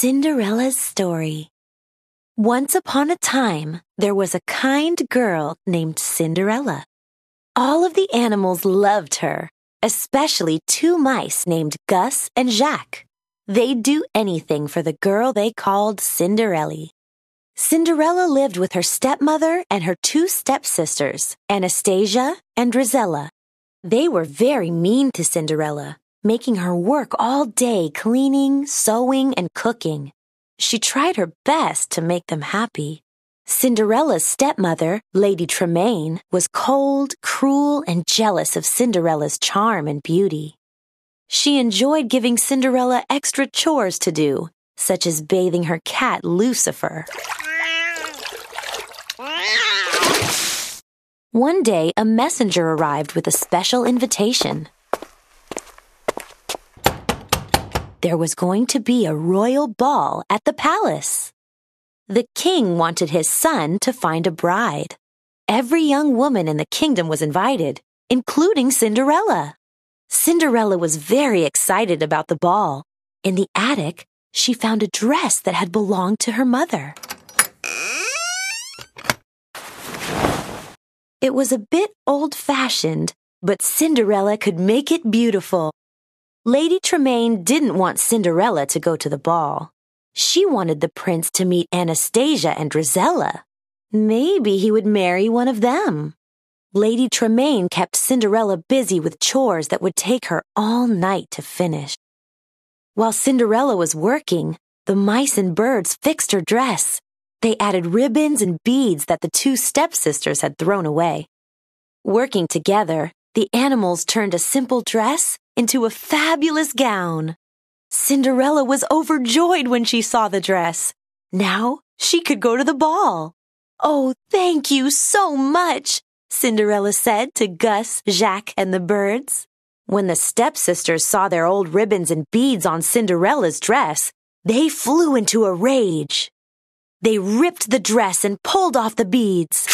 Cinderella's Story Once upon a time, there was a kind girl named Cinderella. All of the animals loved her, especially two mice named Gus and Jaq. They'd do anything for the girl they called Cinderella. Cinderella lived with her stepmother and her two stepsisters, Anastasia and Drizella. They were very mean to Cinderella, making her work all day cleaning, sewing, and cooking. She tried her best to make them happy. Cinderella's stepmother, Lady Tremaine, was cold, cruel, and jealous of Cinderella's charm and beauty. She enjoyed giving Cinderella extra chores to do, such as bathing her cat Lucifer. One day, a messenger arrived with a special invitation. There was going to be a royal ball at the palace. The king wanted his son to find a bride. Every young woman in the kingdom was invited, including Cinderella. Cinderella was very excited about the ball. In the attic, she found a dress that had belonged to her mother. It was a bit old fashioned, but Cinderella could make it beautiful. Lady Tremaine didn't want Cinderella to go to the ball. She wanted the prince to meet Anastasia and Drizella. Maybe he would marry one of them. Lady Tremaine kept Cinderella busy with chores that would take her all night to finish. While Cinderella was working, the mice and birds fixed her dress. They added ribbons and beads that the two stepsisters had thrown away. Working together, the animals turned a simple dress into a fabulous gown. Cinderella was overjoyed when she saw the dress. Now she could go to the ball. Oh, thank you so much, Cinderella said to Gus, Jaq, and the birds. When the stepsisters saw their old ribbons and beads on Cinderella's dress, they flew into a rage. They ripped the dress and pulled off the beads.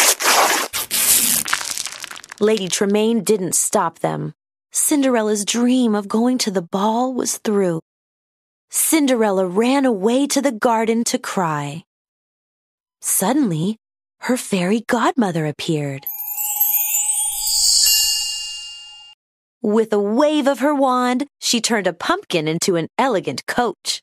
Lady Tremaine didn't stop them. Cinderella's dream of going to the ball was through. Cinderella ran away to the garden to cry. Suddenly, her fairy godmother appeared. With a wave of her wand, she turned a pumpkin into an elegant coach.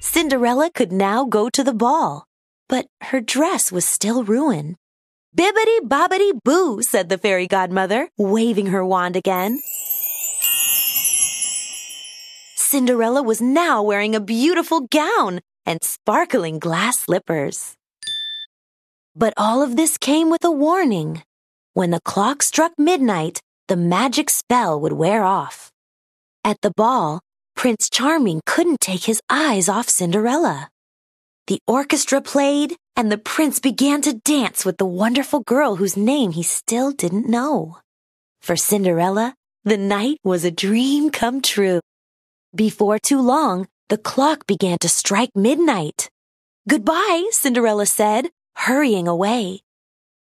Cinderella could now go to the ball, but her dress was still ruined. Bibbidi bobbidi boo, said the fairy godmother, waving her wand again. Cinderella was now wearing a beautiful gown and sparkling glass slippers. But all of this came with a warning. When the clock struck midnight, the magic spell would wear off. At the ball, Prince Charming couldn't take his eyes off Cinderella. The orchestra played, and the prince began to dance with the wonderful girl whose name he still didn't know. For Cinderella, the night was a dream come true. Before too long, the clock began to strike midnight. Goodbye, Cinderella said, hurrying away.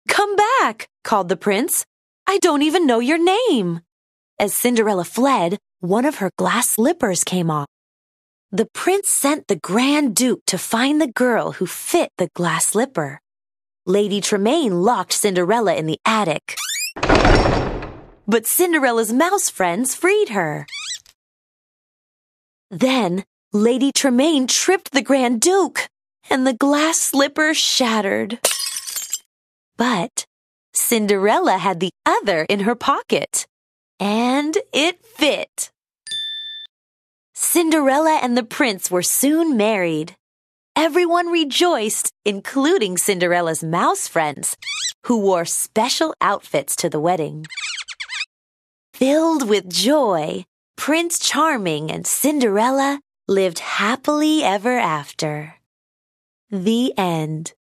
Come back, called the prince. I don't even know your name. As Cinderella fled, one of her glass slippers came off. The prince sent the Grand Duke to find the girl who fit the glass slipper. Lady Tremaine locked Cinderella in the attic. But Cinderella's mouse friends freed her. Then Lady Tremaine tripped the Grand Duke, and the glass slipper shattered. But Cinderella had the other in her pocket, and it fit. Cinderella and the prince were soon married. Everyone rejoiced, including Cinderella's mouse friends, who wore special outfits to the wedding. Filled with joy, Prince Charming and Cinderella lived happily ever after. The end.